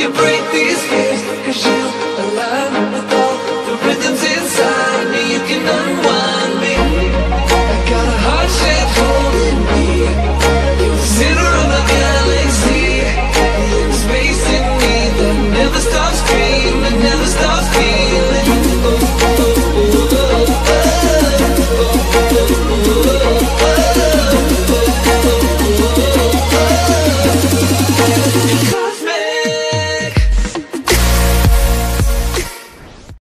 you breathe.